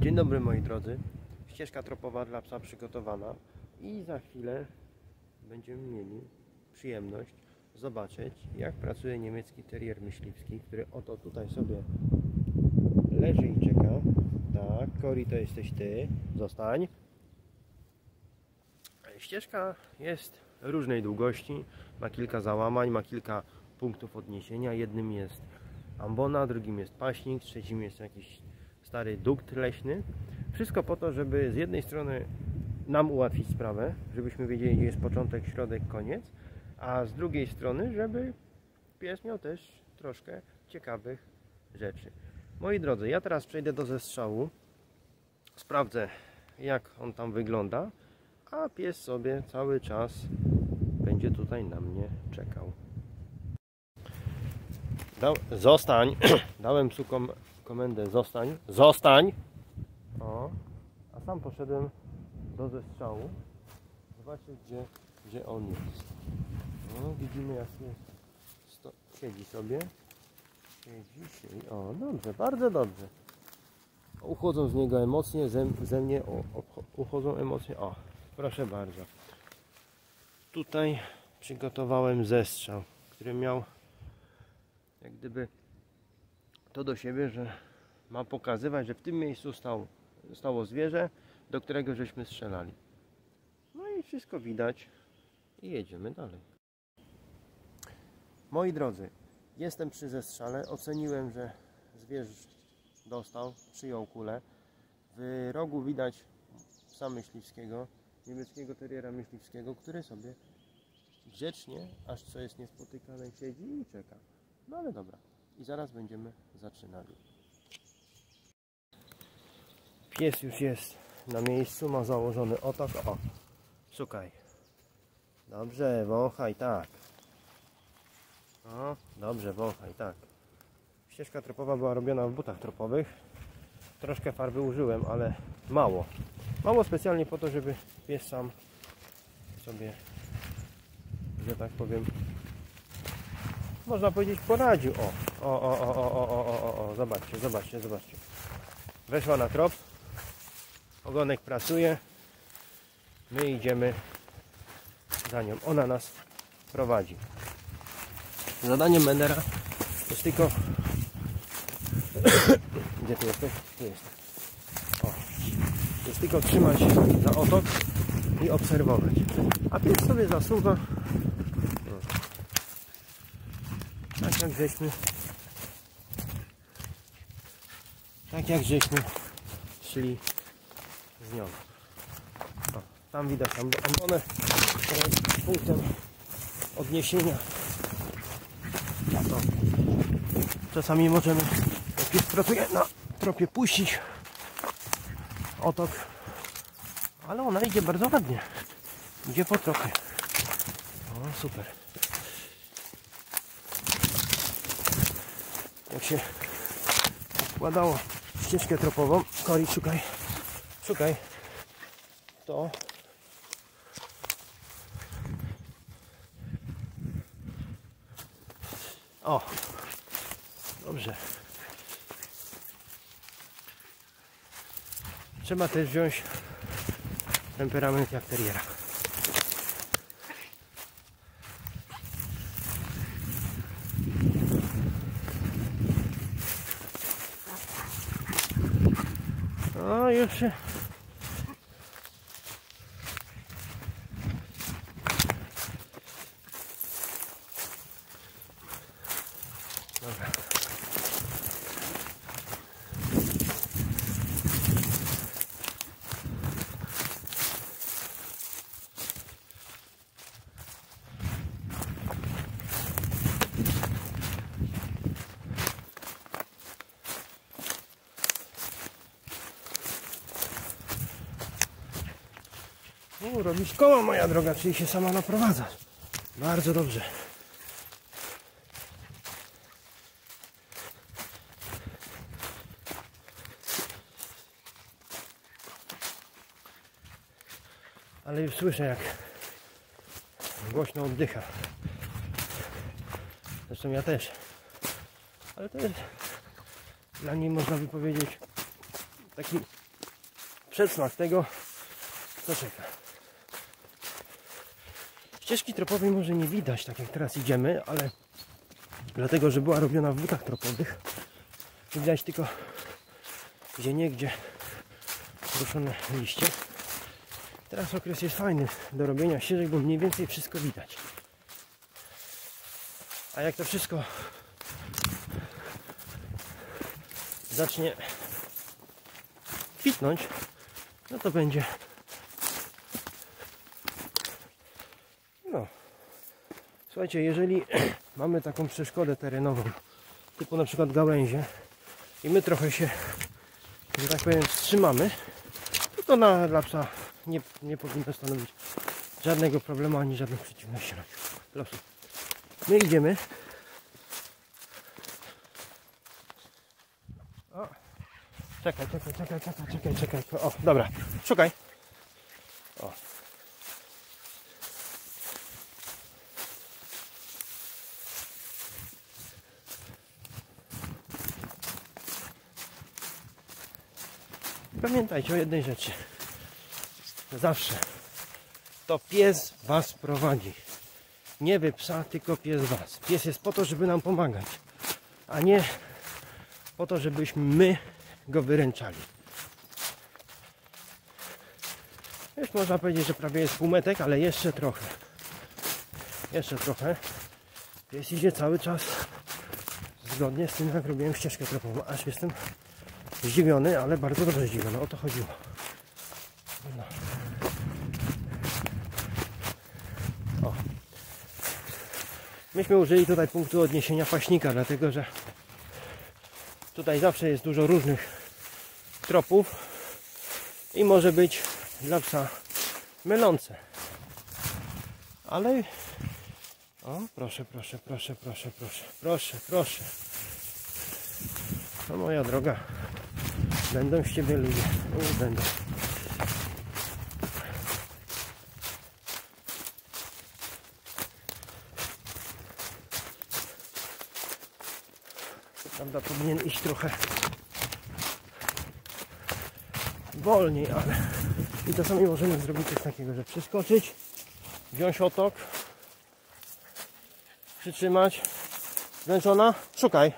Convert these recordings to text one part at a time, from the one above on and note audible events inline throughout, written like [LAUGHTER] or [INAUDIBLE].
Dzień dobry moi drodzy. Ścieżka tropowa dla psa przygotowana i za chwilę będziemy mieli przyjemność zobaczyć jak pracuje niemiecki terrier myśliwski, który oto tutaj sobie leży i czeka. Tak, Cory to jesteś ty. Zostań. Ścieżka jest różnej długości, ma kilka załamań, ma kilka punktów odniesienia. Jednym jest ambona, drugim jest paśnik, trzecim jest jakiś stary dukt leśny. Wszystko po to, żeby z jednej strony nam ułatwić sprawę, żebyśmy wiedzieli, gdzie jest początek, środek, koniec, a z drugiej strony, żeby pies miał też troszkę ciekawych rzeczy. Moi drodzy, ja teraz przejdę do zestrzału, sprawdzę jak on tam wygląda, a pies sobie cały czas będzie tutaj na mnie czekał. Zostań! [CLEARS THROAT] Dałem psu kom komendę zostań, zostań! O, a sam poszedłem do zestrzału. Zobaczcie gdzie, gdzie on jest. No, widzimy jak siedzi sobie. Siedzi, siedzi. O, dobrze, bardzo dobrze. Uchodzą z niego emocje, ze, ze mnie o, o, uchodzą emocje. O, proszę bardzo. Tutaj przygotowałem zestrzał, który miał jak gdyby to do siebie, że ma pokazywać, że w tym miejscu stał, stało zwierzę, do którego żeśmy strzelali. No i wszystko widać i jedziemy dalej. Moi drodzy, jestem przy zestrzale. Oceniłem, że zwierz dostał, przyjął kulę. W rogu widać psa myśliwskiego, niemieckiego teriera myśliwskiego, który sobie grzecznie, aż co jest niespotykane, siedzi i czeka. No ale dobra. I zaraz będziemy zaczynali. Pies już jest na miejscu, ma założony otok. O, szukaj. Dobrze, wąchaj, tak. O, dobrze, wąchaj, tak. Ścieżka tropowa była robiona w butach tropowych. Troszkę farby użyłem, ale mało. Mało specjalnie po to, żeby pies sam sobie, że tak powiem, można powiedzieć poradził. O, o, o, o, o, o, o, o, o, zobaczcie, zobaczcie, zobaczcie. Weszła na trop. Ogonek pracuje. My idziemy za nią. Ona nas prowadzi. Zadaniem Mendera jest tylko... [COUGHS] Gdzie ty jesteś? Tu jest. O. Jest tylko trzymać za otok i obserwować. A pies sobie zasuwa tak jak żeśmy tak jak żeśmy szli z nią. O, tam widać ambonę która jest punktem odniesienia. O. czasami możemy jak pies pracuje na tropie puścić otok ale ona idzie bardzo ładnie. Idzie po tropie. O super. Jak się układało ścieżkę tropową. Kori, szukaj, szukaj. To o, dobrze. Trzeba też wziąć temperament jak teriera. No już się U, robisz koło moja droga, czyli się sama naprowadzasz. Bardzo dobrze. Ale już słyszę jak głośno oddycha. Zresztą ja też. Ale to jest dla niej można by powiedzieć taki przedsmak tego, co czeka. Ścieżki tropowej może nie widać, tak jak teraz idziemy, ale dlatego, że była robiona w butach tropowych, widać tylko gdzie niegdzie ruszone liście. Teraz okres jest fajny do robienia ścieżek, bo mniej więcej wszystko widać. A jak to wszystko zacznie kwitnąć, no to będzie słuchajcie, jeżeli [CLEARS THROAT] mamy taką przeszkodę terenową typu na przykład gałęzie i my trochę się że tak powiem wstrzymamy to, to na, dla psa nie, nie powinno stanowić żadnego problemu ani żadnych przeciwności losu. My idziemy o. Czekaj, czekaj, czekaj, czekaj, czekaj, czekaj. O, dobra, szukaj. O. Pamiętajcie o jednej rzeczy. Zawsze to pies was prowadzi. Nie wy psa, tylko pies was. Pies jest po to, żeby nam pomagać, a nie po to, żebyśmy my go wyręczali. Już można powiedzieć, że prawie jest półmetek, ale jeszcze trochę. Jeszcze trochę. Pies idzie cały czas zgodnie z tym, jak robiłem ścieżkę tropową. Aż jestem zdziwiony, ale bardzo dobrze zdziwiony. O to chodziło. No. O. Myśmy użyli tutaj punktu odniesienia paśnika, dlatego że tutaj zawsze jest dużo różnych tropów i może być dla psa mylące. Ale o, proszę, proszę, proszę, proszę, proszę, proszę, proszę. No moja droga, będą z Ciebie ludzie. U, będą. Prawda, powinien iść trochę wolniej, ale i czasami możemy zrobić coś takiego, że przeskoczyć, wziąć otok, przytrzymać. Zmęczona? Szukaj.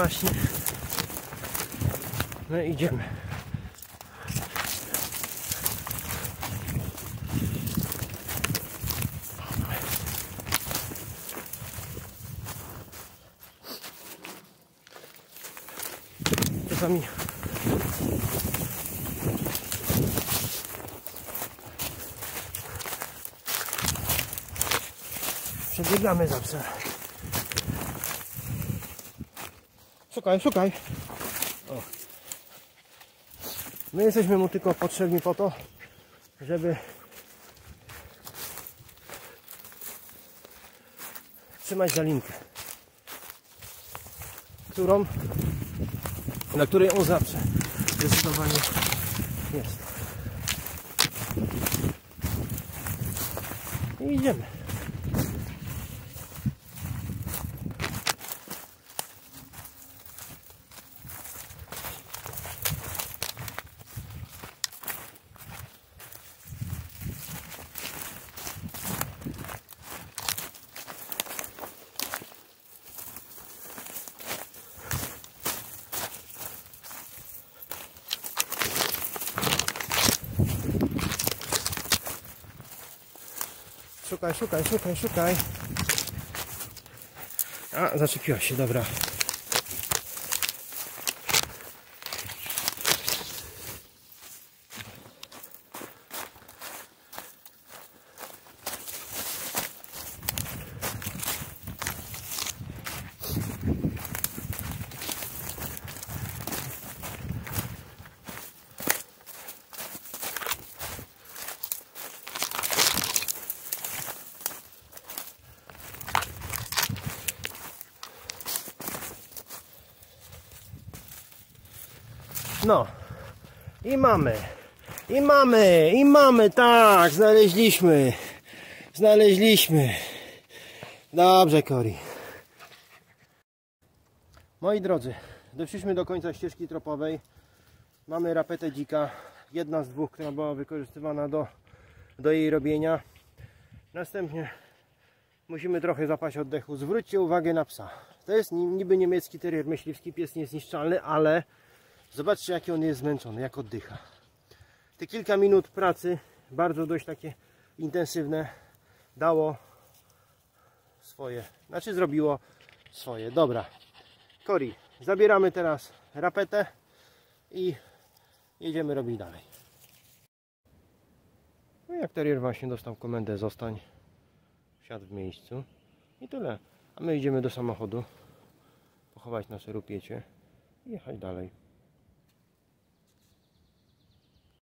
Właśnie my idziemy. Czasami przebiegamy zawsze. Szukaj, szukaj. O. My jesteśmy mu tylko potrzebni po to, żeby trzymać za linkę, którą, na której on zawsze zdecydowanie jest. I idziemy. Szukaj, szukaj, szukaj, szukaj. A, zaczepiła się, dobra. No. I mamy. I mamy. I mamy. Tak. Znaleźliśmy. Znaleźliśmy. Dobrze, Kori. Moi drodzy, doszliśmy do końca ścieżki tropowej. Mamy rapetę dzika. Jedna z dwóch, która była wykorzystywana do, do jej robienia. Następnie musimy trochę zapaść oddechu. Zwróćcie uwagę na psa. To jest ni- niby niemiecki terrier myśliwski, pies niezniszczalny, ale zobaczcie jaki on jest zmęczony, jak oddycha. Te kilka minut pracy, bardzo dość takie intensywne, dało swoje, znaczy zrobiło swoje. Dobra, Kori, zabieramy teraz rapetę i jedziemy robić dalej. No jak terrier właśnie dostał komendę zostań, wsiadł w miejscu i tyle. A my idziemy do samochodu, pochować nasze rupiecie i jechać dalej.